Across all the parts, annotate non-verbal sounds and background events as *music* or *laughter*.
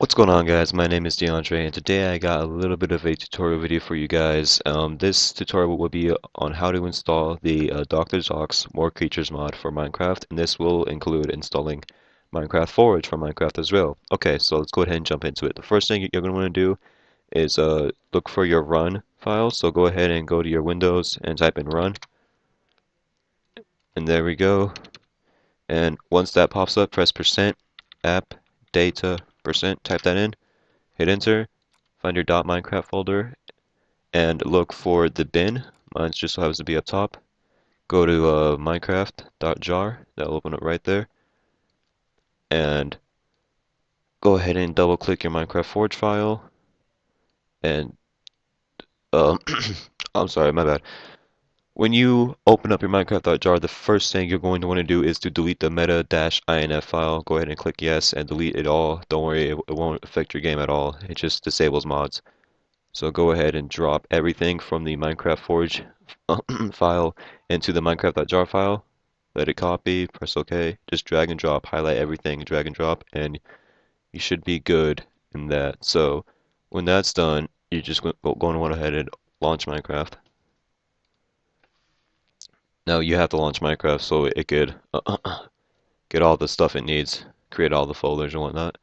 What's going on guys, my name is DeAndre and today I got a little bit of a tutorial video for you guys. Um, this tutorial will be on how to install the uh, Dr. Zhark's More Creatures mod for Minecraft and this will include installing Minecraft Forge for Minecraft as well. Okay, so let's go ahead and jump into it. The first thing you're going to want to do is uh, look for your run file. So go ahead and go to your Windows and type in run. And there we go. And once that pops up, press percent app data percent, type that in, hit enter, find your .minecraft folder, and look for the bin. Mine just so happens to be up top. Go to uh, minecraft.jar, that'll open up right there. And go ahead and double click your Minecraft Forge file. And, um, *coughs* I'm sorry, my bad. When you open up your Minecraft.jar, the first thing you're going to want to do is to delete the meta-inf file. Go ahead and click yes and delete it all. Don't worry, it, won't affect your game at all. It just disables mods. So go ahead and drop everything from the Minecraft Forge *clears throat* file into the Minecraft.jar file. Let it copy, press OK. Just drag and drop, highlight everything, drag and drop, and you should be good in that. So when that's done, you're just going to want to go ahead and launch Minecraft. Now you have to launch Minecraft so it could uh, *clears throat* get all the stuff it needs, create all the folders and whatnot.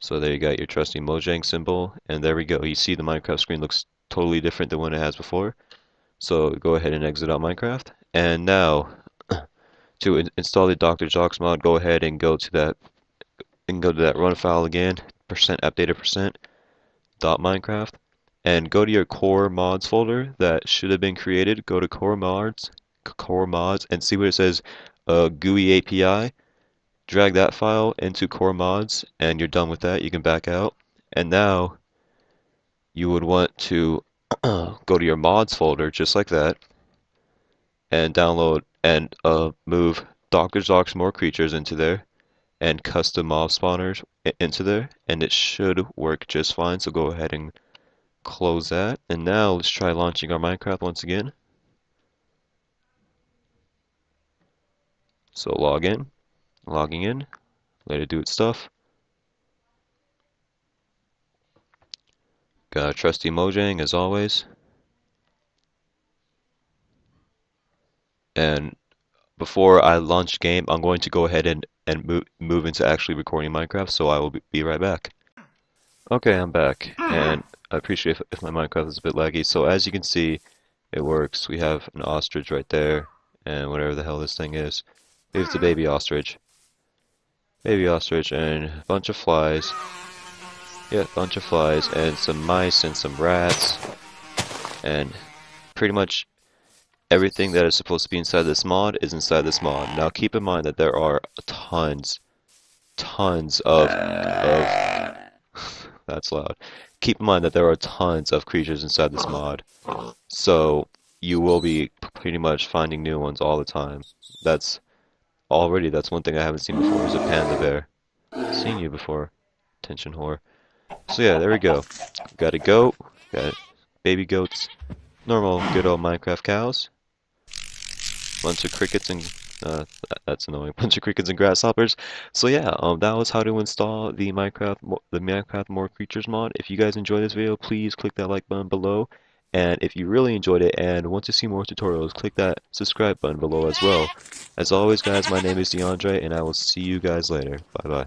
So there you got your trusty Mojang symbol, and there we go. You see the Minecraft screen looks totally different than what it has before. So go ahead and exit out Minecraft. And now, *clears throat* to in install the Dr. Zhark's mod, go ahead and go to that and go to that run file again, percent app data percent dot Minecraft, and go to your core mods folder that should have been created. Go to core mods core mods and see what it says uh, GUI API. Drag that file into core mods and you're done with that. You can back out. And now you would want to *clears throat* go to your mods folder just like that and download and uh, move Dr. Zhark's more creatures into there and custom mob spawners into there and it should work just fine so go ahead and close that and now let's try launching our Minecraft once again So log in, logging in, let it do its stuff. Got a trusty Mojang as always. And before I launch game, I'm going to go ahead and, and move, move into actually recording Minecraft, so I will be, be right back. Okay, I'm back, and I appreciate if, if my Minecraft is a bit laggy. So as you can see, it works. We have an ostrich right there, and whatever the hell this thing is. It's a baby ostrich. Baby ostrich and a bunch of flies. Yeah, a bunch of flies and some mice and some rats. And pretty much everything that is supposed to be inside this mod is inside this mod. Now keep in mind that there are tons, tons of, of *laughs* that's loud. Keep in mind that there are tons of creatures inside this mod. So you will be pretty much finding new ones all the time. That's Already, that's one thing I haven't seen before is a panda bear. Seen you before. Attention whore. So yeah, there we go. Got a goat. Got baby goats. Normal, good old Minecraft cows. Bunch of crickets and uh, that's annoying. *laughs* Bunch of crickets and grasshoppers. So yeah, um, that was how to install the Minecraft, the Minecraft More Creatures mod. If you guys enjoyed this video, please click that like button below. And if you really enjoyed it and want to see more tutorials, click that subscribe button below as well. As always guys, my name is DeAndre and I will see you guys later. Bye bye.